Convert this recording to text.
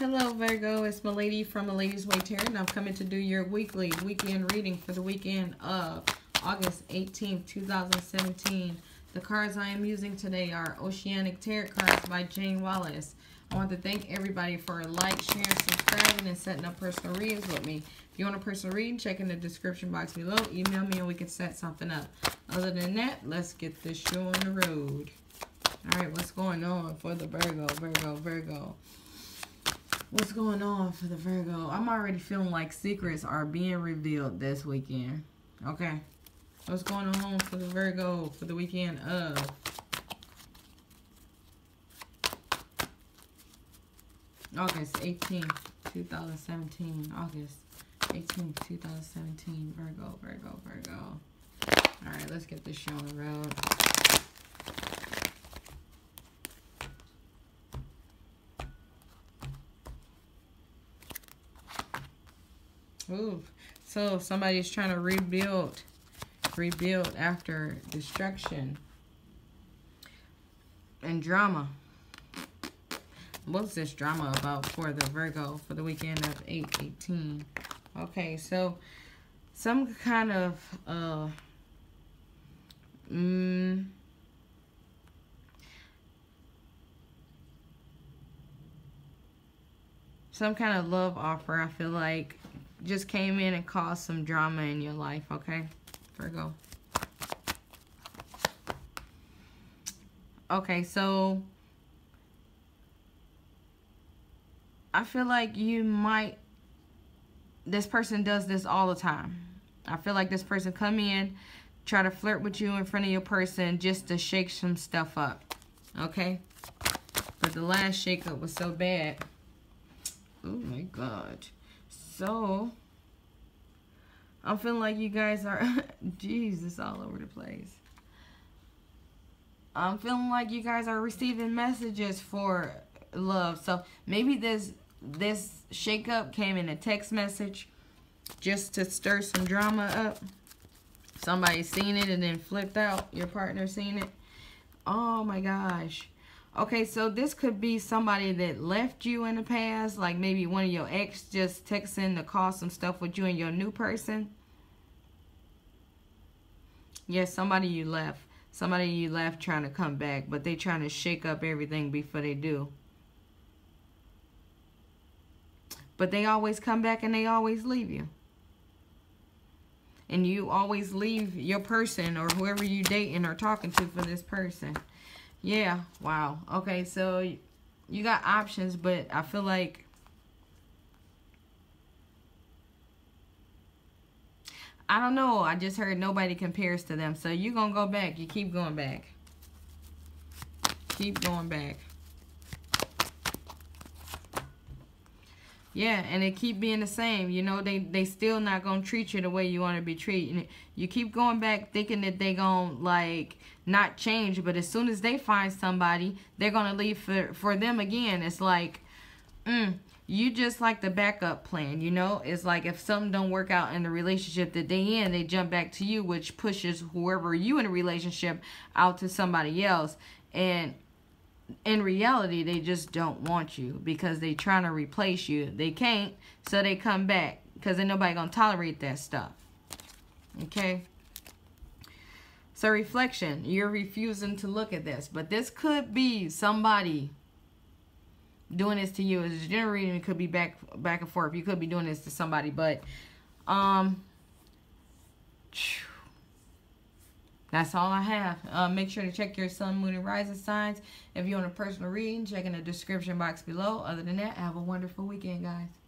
Hello Virgo, it's Malady from Malady's Way Tarot, and I'm coming to do your weekly weekend reading for the weekend of August 18th, 2017. The cards I am using today are Oceanic Tarot cards by Jayne Wallace. I want to thank everybody for like, sharing, subscribing, and setting up personal readings with me. If you want a personal reading, check in the description box below. Email me and we can set something up. Other than that, let's get this show on the road. All right, what's going on for the Virgo, Virgo, Virgo? What's going on for the Virgo? I'm already feeling like secrets are being revealed this weekend. Okay. What's going on for the Virgo for the weekend of August 18th, 2017. August 18th, 2017. Virgo, Virgo, Virgo. Alright, let's get this show on the road. Ooh, so somebody's trying to rebuild, rebuild after destruction and drama. What's this drama about for the Virgo for the weekend of 8-18? Okay, so some kind of, uh, mm, some kind of love offer, I feel like, just came in and caused some drama in your life, okay? Virgo. Okay, so I feel like you might this person does this all the time. I feel like this person come in, try to flirt with you in front of your person just to shake some stuff up. Okay? But the last shakeup was so bad. Oh my god. So, I'm feeling like you guys are, Jesus, all over the place. I'm feeling like you guys are receiving messages for love. So maybe this this shakeup came in a text message just to stir some drama up. Somebody seen it and then flipped out. Your partner seen it. Oh my gosh. Okay, so this could be somebody that left you in the past, like maybe one of your ex just texting to call some stuff with you and your new person. Yes, somebody you left. Somebody you left trying to come back, but they trying to shake up everything before they do. But they always come back and they always leave you. And you always leave your person or whoever you dating or talking to for this person. Yeah, wow. Okay, so you got options, but I feel like I don't know. I just heard nobody compares to them. So you're going to go back. You keep going back. Keep going back. Yeah, and they keep being the same. You know, they they still not to treat you the way you want to be treated. You keep going back thinking that they to, like, not change. But as soon as they find somebody, they're to leave for, for them again. It's like, mm, you just like the backup plan, you know? It's like if something don't work out in the relationship that they in, they jump back to you, which pushes whoever you in a relationship out to somebody else. And in reality, they just don't want you because they trying to replace you. They can't, so they come back because ain't nobody going to tolerate that stuff. Okay? So reflection, you're refusing to look at this. But this could be somebody doing this to you. As a general reading, it could be back back and forth. You could be doing this to somebody, but um, that's all I have. Uh, make sure to check your sun, moon, and rising signs. If you want a personal reading, check in the description box below. Other than that, have a wonderful weekend, guys.